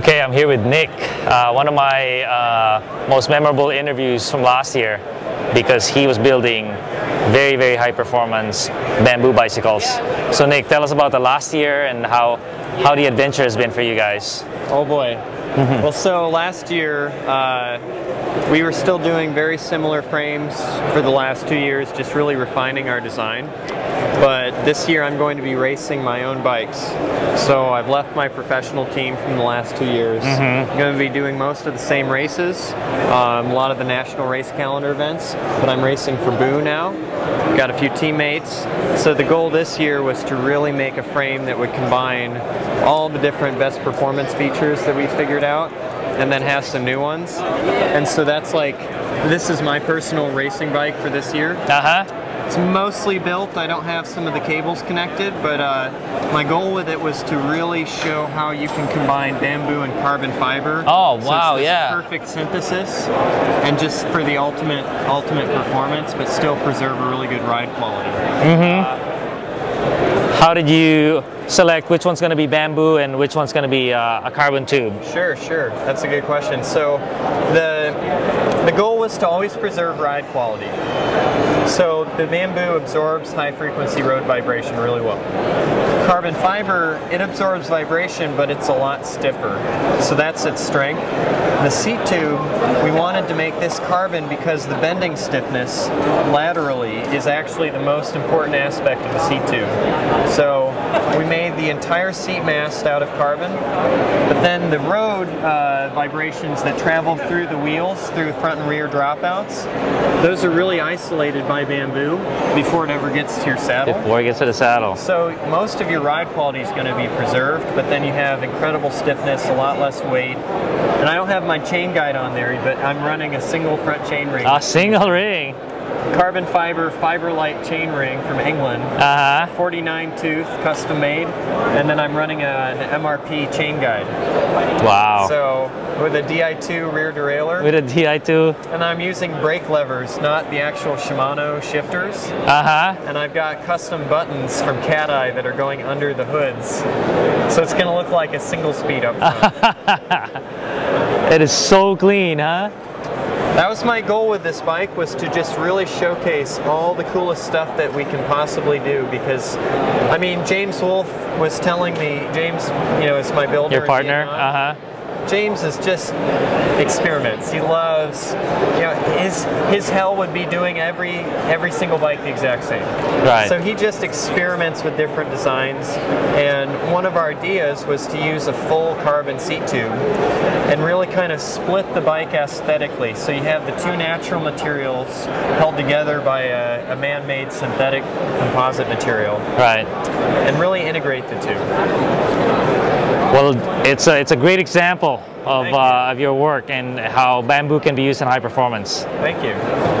Okay, I'm here with Nick, uh, one of my uh, most memorable interviews from last year because he was building very, very high performance bamboo bicycles. So Nick, tell us about the last year and how, how the adventure has been for you guys. Oh boy. well, so last year uh, we were still doing very similar frames for the last two years, just really refining our design. But this year I'm going to be racing my own bikes. So I've left my professional team from the last two years. Mm -hmm. I'm going to be doing most of the same races, um, a lot of the national race calendar events, but I'm racing for Boo now. Got a few teammates. So the goal this year was to really make a frame that would combine all the different best performance features that we figured out and then have some new ones. And so that's like, this is my personal racing bike for this year. Uh-huh. It's mostly built. I don't have some of the cables connected, but uh, my goal with it was to really show how you can combine bamboo and carbon fiber. Oh, wow, so yeah. Perfect synthesis, and just for the ultimate ultimate performance, but still preserve a really good ride quality. Mm-hmm. Uh, how did you select which one's going to be bamboo and which one's going to be uh, a carbon tube? Sure, sure. That's a good question. So the the goal was to always preserve ride quality. So the bamboo absorbs high frequency road vibration really well. Carbon fiber, it absorbs vibration, but it's a lot stiffer. So that's its strength. The seat tube, we wanted to make this carbon because the bending stiffness laterally is actually the most important aspect of the seat tube. So we made the entire seat mast out of carbon, but then the road uh, vibrations that travel through the wheels, through front and rear dropouts, those are really isolated by bamboo before it ever gets to your saddle. Before it gets to the saddle. So most of your ride quality is going to be preserved, but then you have incredible stiffness, a lot less weight. And I don't have my chain guide on there, but I'm running a single front chain ring. A single ring? Carbon fiber Fibrelyte chain ring from England. Uh huh. 49 tooth, custom made. And then I'm running a, an MRP chain guide. Wow. So with a Di2 rear derailleur. With a Di2. And I'm using brake levers, not the actual Shimano shifters. Uh huh. And I've got custom buttons from Cat Eye that are going under the hoods. So it's going to look like a single speed up front. it is so clean, huh? That was my goal with this bike was to just really showcase all the coolest stuff that we can possibly do because I mean James Wolf was telling me James you know is my builder your partner? Uh-huh James is just experiments. He loves, you know, his his hell would be doing every every single bike the exact same. Right. So he just experiments with different designs, and one of our ideas was to use a full carbon seat tube and really kind of split the bike aesthetically. So you have the two natural materials held together by a, a man-made synthetic composite material. Right. And really integrate the two. Well, it's a, it's a great example of, uh, of your work and how bamboo can be used in high performance. Thank you.